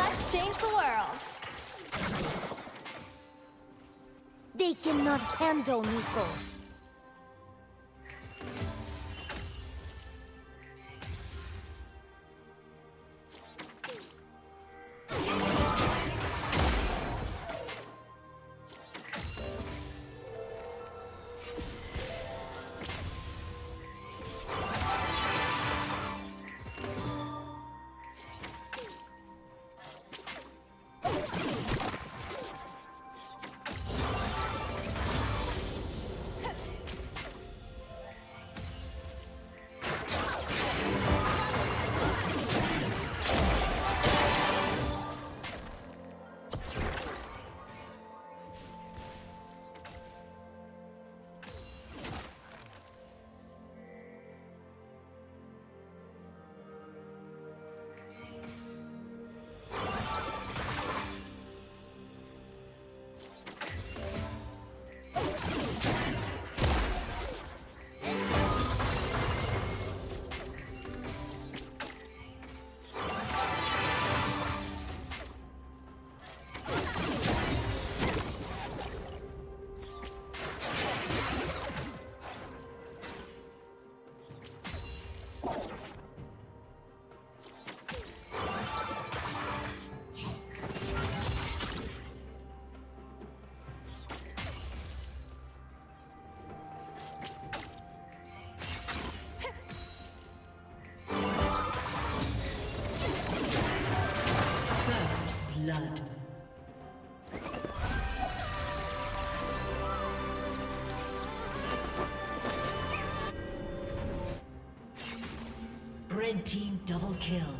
Let's change the world. They cannot handle Neeko. Double kill.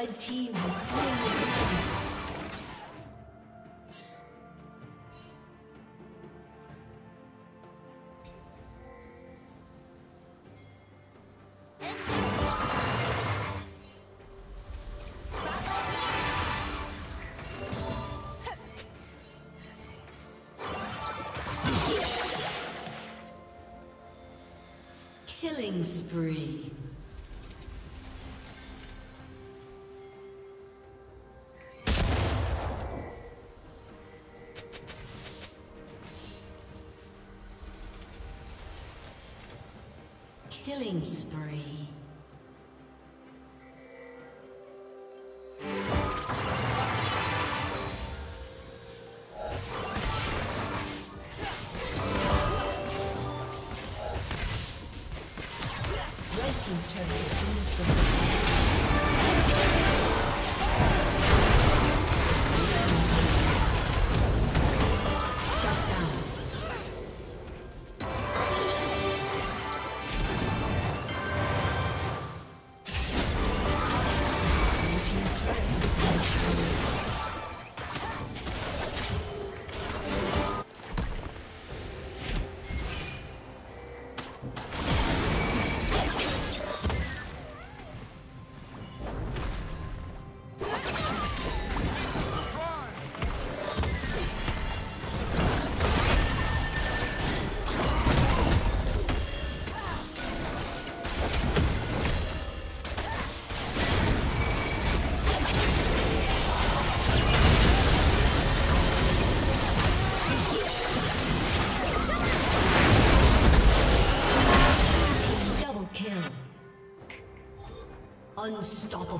Red team has slain Killing spree. Killing spree. Red Team's turret been destroyed.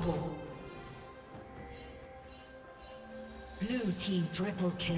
Unstoppable. Blue team triple kill.